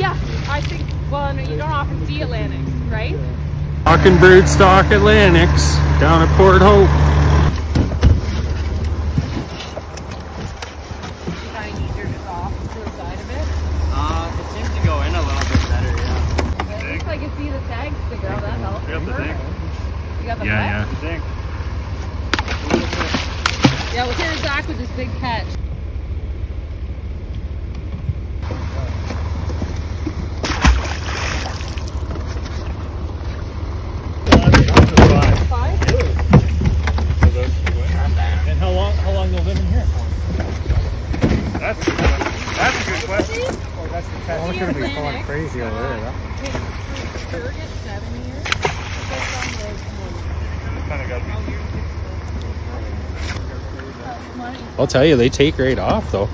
Yeah, I think, well, no, you don't often see Atlantics, right? Talking broodstock Atlantics down at Port Hope. You kind of need your just off to go in a little bit better, yeah. At least I can see the side they'll live in? That's, that's a good question. Oh, that's the Oh, it's gonna be going crazy over there. Third is seven years. Kind of got to be. I'll tell you, they take right off though.